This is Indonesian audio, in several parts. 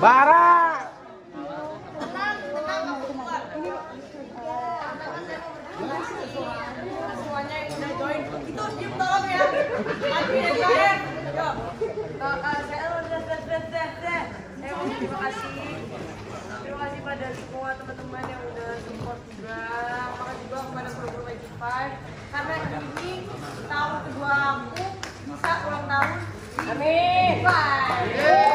Bara. semuanya yang udah join itu diem tolong ya lagi ya saya yuk kakak saya udah dah dah dah dah dah saya mau terima kasih. Terima kasih pada semua teman-teman yang udah support juga. Makasih juga kepada program Magic Five. Karena ini tahun kedua aku bisa ulang tahun Amin. Five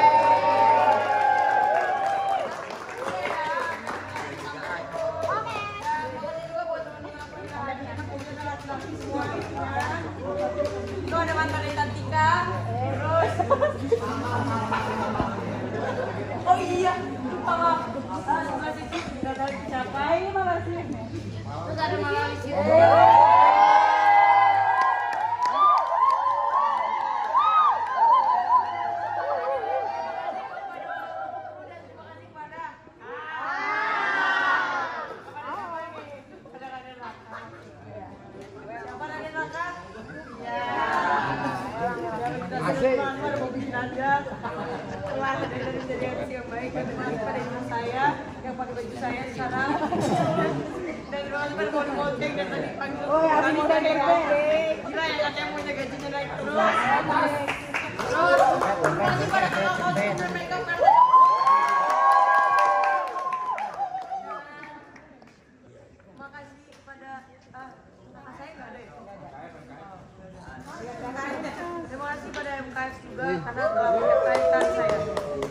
yang baik dan terima kasih pada ibu saya yang pakai baju saya sekarang. Dan pada Gojek yang tadi panggil oh, ya, gila ya katanya punya gajinya naik terus. Pada dan makasih kepada ah, kakak saya nggak ada ya? Terima kasih pada MKS juga karena telah menyertai saya.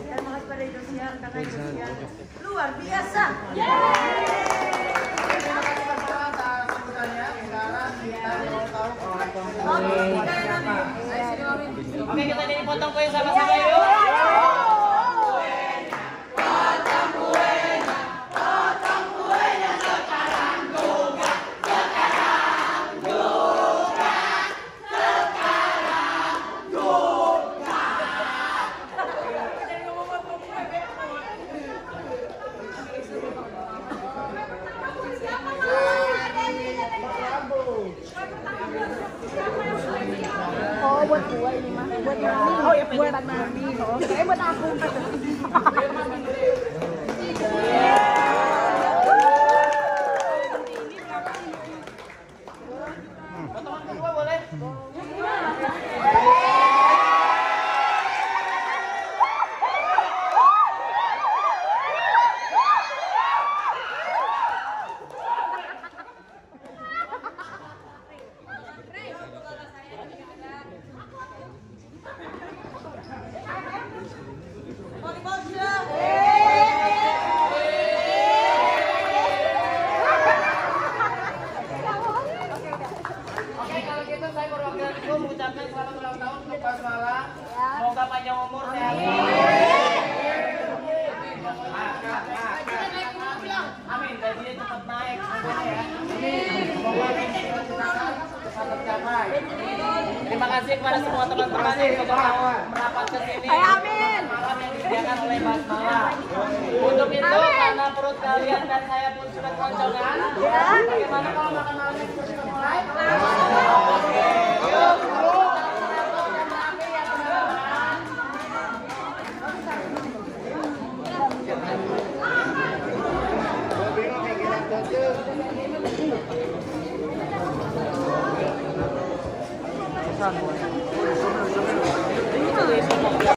Dan terima kasih pada Indosiar karena Indosiar luar biasa. Oke, kita jadi potong kue sama-sama yuk. What, mami? Okay, wala akong saya perwakilan ibu mengucapkan selamat ulang tahun untuk Pak Smala. Semoga panjang umur sehat. Amin, gajinya cepat naik semuanya ya. Semoga cita-cita cepat tercapai. Terima kasih kepada semua teman-teman yang sudah merapat ke sini. Amin. Malam yang disediakan oleh Mas Mala. Untuk itu, karena perut kalian dan saya pun sudah keroncongan, bagaimana kalau makan malamnya seperti mulai?